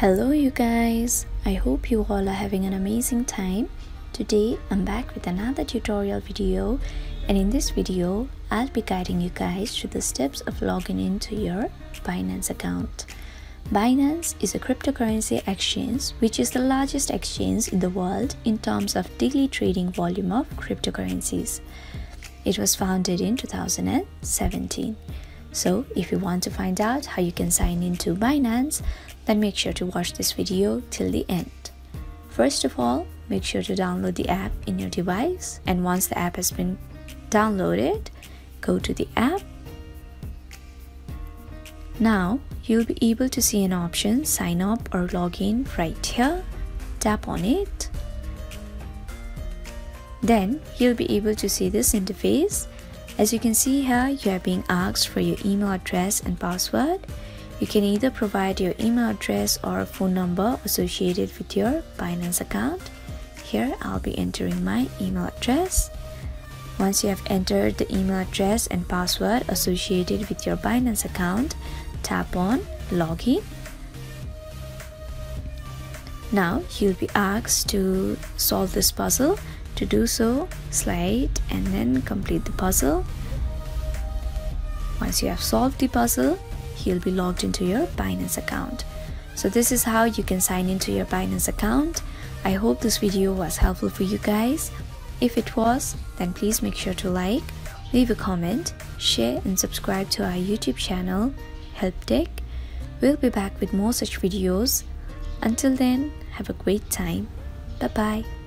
Hello you guys, I hope you all are having an amazing time. Today I'm back with another tutorial video and in this video I'll be guiding you guys through the steps of logging into your Binance account. Binance is a cryptocurrency exchange which is the largest exchange in the world in terms of daily trading volume of cryptocurrencies. It was founded in 2017. So if you want to find out how you can sign into Binance, then make sure to watch this video till the end. First of all, make sure to download the app in your device and once the app has been downloaded, go to the app. Now, you'll be able to see an option sign up or log in right here. Tap on it. Then you'll be able to see this interface. As you can see here, you are being asked for your email address and password. You can either provide your email address or a phone number associated with your Binance account. Here I'll be entering my email address. Once you have entered the email address and password associated with your Binance account, tap on Login. Now you'll be asked to solve this puzzle. To do so, slide and then complete the puzzle. Once you have solved the puzzle, you'll be logged into your Binance account. So this is how you can sign into your Binance account. I hope this video was helpful for you guys. If it was, then please make sure to like, leave a comment, share and subscribe to our YouTube channel, Help Deck. We'll be back with more such videos. Until then, have a great time. Bye bye.